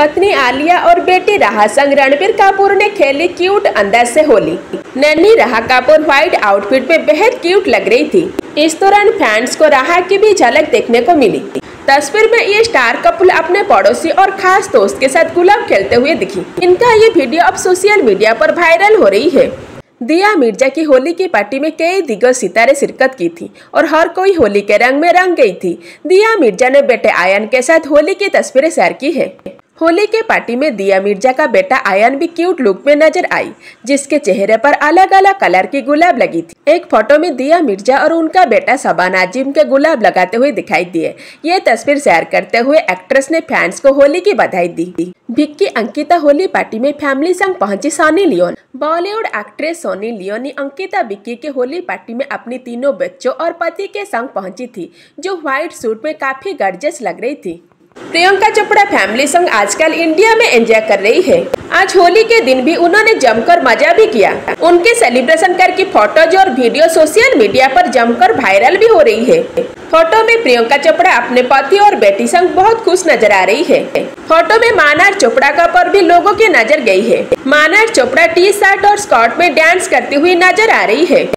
पत्नी आलिया और बेटी राहा संग रणबीर कपूर ने खेली क्यूट अंदाज से होली। नैनी राहा कपूर व्हाइट आउटफिट में बेहद क्यूट लग रही थी। इस दौरान फैंस को राहा की भी झलक देखने को मिली। तस्वीर में ये स्टार कपल अपने पड़ोसी और खास दोस्त के साथ गुलाब खेलते हुए दिखी। इनका ये वीडियो अब सोशल मीडिया पर वायरल हो रही है। दिया मिर्ज़ा की होली की पार्टी में कई दिग्गज सितारे शिरकत की थी और हर कोई होली के रंग में रंग गई थी। दिया मिर्ज़ा ने बेटे आयन के साथ होली की तस्वीरें शेयर की है। होली के पार्टी में दिया मिर्ज़ा का बेटा आयन भी क्यूट लुक में नज़र आई, जिसके चेहरे पर अलग अलग कलर की गुलाब लगी थी। एक फ़ोटो में दिया मिर्ज़ा और उनका बेटा सबान आजिम के गुलाब लगाते हुए दिखाई दिए। ये तस्वीर शेयर करते हुए एक्ट्रेस ने फैंस को होली की बधाई दी। विक्की अंकिता होली पार्टी में फैमिली संग पहुँची Sunny Leone Bollywood actress Soni Leone Ankita Vicky के होली पार्टी में अपनी तीनों बच्चों और पति के संग पहुँची थी, जो व्हाइट सूट में काफ़ी गर्जस लग रही थी। प्रियंका चोपड़ा फैमिली संग आजकल इंडिया में एंजॉय कर रही है। आज होली के दिन भी उन्होंने जमकर मज़ा भी किया। उनके सेलिब्रेशन करके फ़ोटोज़ और वीडियो सोशल मीडिया पर जमकर वायरल भी हो रही है। फ़ोटो में प्रियंका चोपड़ा अपने पति और बेटी संग बहुत खुश नज़र आ रही है। फ़ोटो में मानार चोपड़ा का पर भी लोगों की नज़र गई है। मानार चोपड़ा टी शर्ट और स्कर्ट में डांस करती हुई नज़र आ रही है।